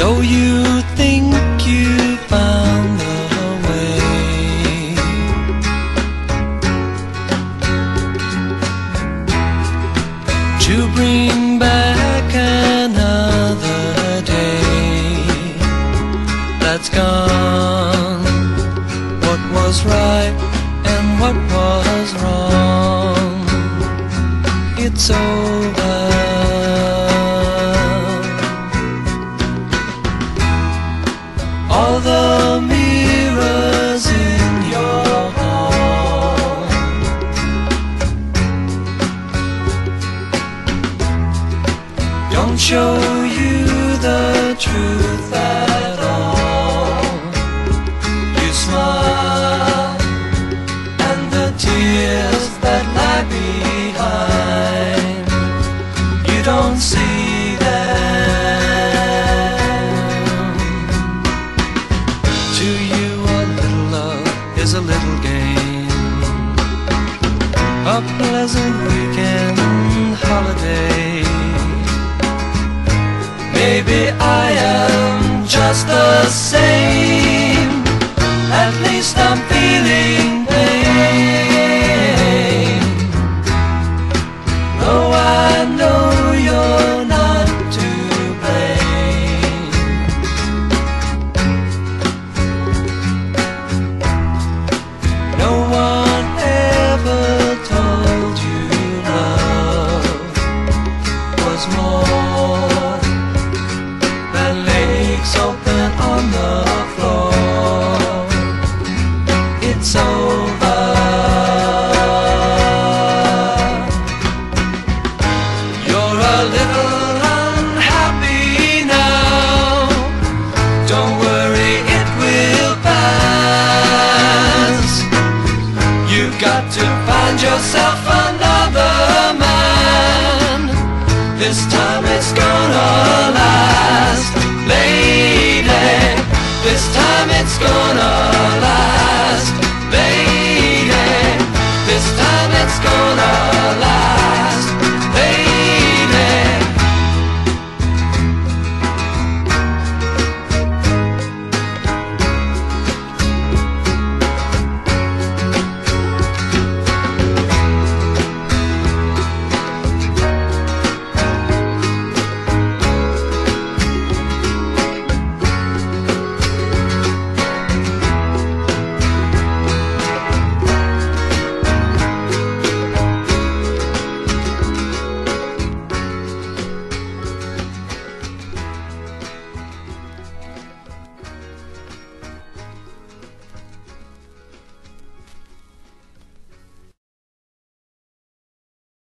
So you think you found the way to bring back another day that's gone. What was right and what was wrong? It's over. Show you the truth at all. You smile, and the tears that lie behind, you don't see them. To you, a little love is a little game, a pleasant weekend holiday. Maybe I am just the same. At least I'm It's over. You're a little